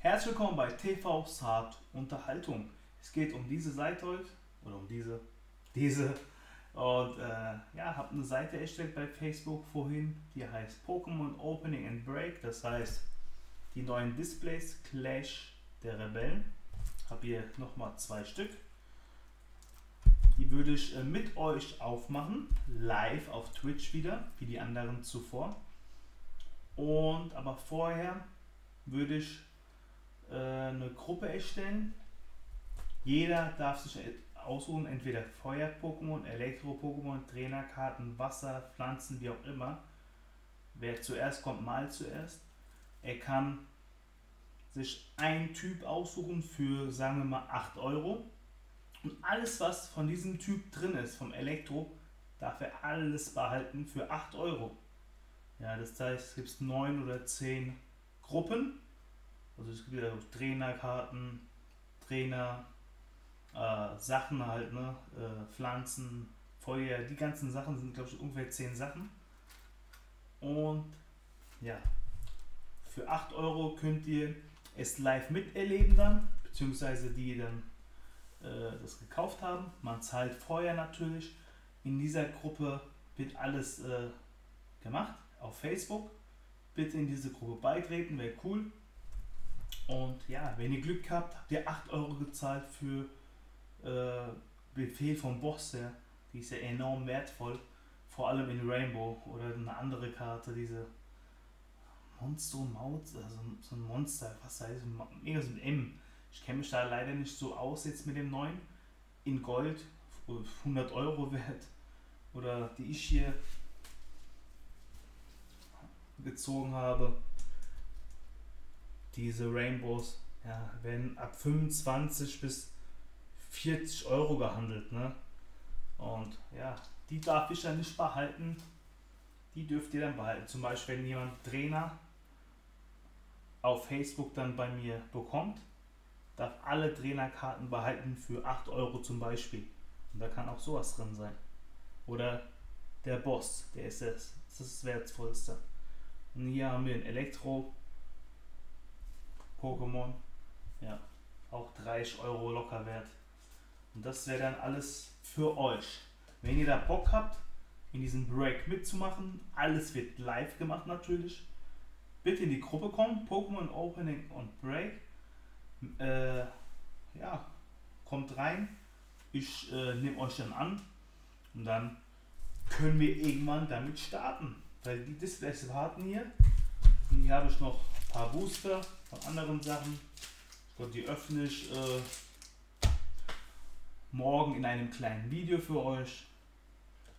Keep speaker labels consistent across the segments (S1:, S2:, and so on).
S1: Herzlich willkommen bei TV Saat Unterhaltung. Es geht um diese Seite heute oder um diese, diese und äh, ja, habe eine Seite erstellt bei Facebook vorhin, die heißt Pokémon Opening and Break. Das heißt die neuen Displays Clash der Rebellen. Habe hier nochmal zwei Stück. Die würde ich äh, mit euch aufmachen, live auf Twitch wieder, wie die anderen zuvor. Und aber vorher würde ich äh, eine Gruppe erstellen. Jeder darf sich aussuchen, entweder Feuer-Pokémon, Elektro-Pokémon, Trainerkarten, Wasser, Pflanzen, wie auch immer. Wer zuerst kommt, mal zuerst. Er kann sich ein Typ aussuchen für, sagen wir mal, 8 Euro. Und alles, was von diesem Typ drin ist, vom Elektro, darf er alles behalten für 8 Euro. Ja, das heißt, es gibt 9 oder 10 Gruppen. Also es gibt ja Trainerkarten, Trainer, äh, Sachen halt, ne? Äh, Pflanzen, Feuer, die ganzen Sachen sind, glaube ich, ungefähr 10 Sachen. Und ja, für 8 Euro könnt ihr es live miterleben dann, beziehungsweise die dann äh, das gekauft haben. Man zahlt vorher natürlich. In dieser Gruppe wird alles äh, gemacht auf Facebook. Bitte in diese Gruppe beitreten, wäre cool. Und ja, wenn ihr Glück habt, habt ihr 8 Euro gezahlt für äh, Befehl vom Boss her. Die ist ja enorm wertvoll. Vor allem in Rainbow oder eine andere Karte, diese Monster Maut, also so ein Monster, was heißt mega so ein M. Ich kenne mich da leider nicht so aus jetzt mit dem neuen. In Gold, 100 Euro wert. Oder die ich hier gezogen habe. Diese Rainbows ja, werden ab 25 bis 40 Euro gehandelt. Ne? Und ja, die darf ich dann nicht behalten. Die dürft ihr dann behalten. Zum Beispiel, wenn jemand Trainer auf Facebook dann bei mir bekommt, darf alle Trainerkarten behalten für 8 Euro zum Beispiel. Und da kann auch sowas drin sein. Oder der Boss, der ist das, das, ist das Wertvollste. Und hier haben wir ein Elektro-Pokémon. Ja, auch 30 Euro locker wert. Und das wäre dann alles für euch. Wenn ihr da Bock habt, in diesem Break mitzumachen, alles wird live gemacht natürlich. Bitte in die Gruppe kommen, Pokémon Opening und Break. Äh, ja, kommt rein. Ich äh, nehme euch dann an und dann können wir irgendwann damit starten. Weil die Displays warten hier. Und hier habe ich noch paar Booster von anderen Sachen. Und die öffne ich äh, morgen in einem kleinen Video für euch.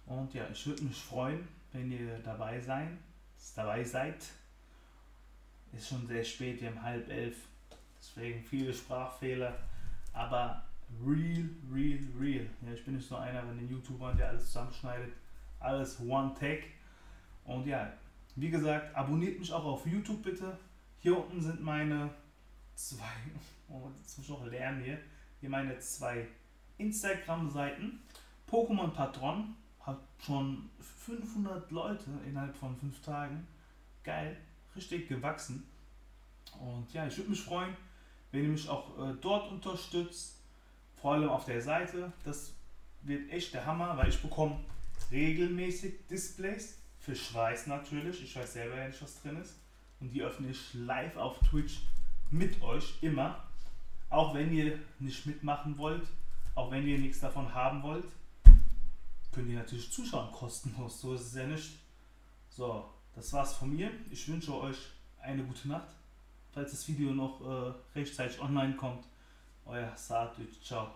S1: Und ja, ich würde mich freuen, wenn ihr dabei sein, dabei seid. Ist schon sehr spät, wir haben halb elf. Deswegen viele Sprachfehler. Aber real, real, real. Ja, ich bin nicht nur einer von den YouTubern, der alles zusammenschneidet. Alles one take. Und ja, wie gesagt, abonniert mich auch auf YouTube bitte. Hier unten sind meine zwei, oh, jetzt muss ich noch lernen hier. Hier meine zwei Instagram-Seiten. Pokémon Patron hat schon 500 Leute innerhalb von 5 Tagen. Geil, richtig gewachsen. Und ja, ich würde mich freuen, wenn ihr mich auch äh, dort unterstützt. Vor allem auf der Seite. Das wird echt der Hammer, weil ich bekomme regelmäßig Displays für Schweiß natürlich. Ich weiß selber ja nicht, was drin ist. Und die öffne ich live auf Twitch mit euch immer. Auch wenn ihr nicht mitmachen wollt, auch wenn ihr nichts davon haben wollt, könnt ihr natürlich zuschauen, kostenlos. So ist es ja nicht. So, das war's von mir. Ich wünsche euch eine gute Nacht. Falls das Video noch äh, rechtzeitig online kommt, euer Saat, ciao.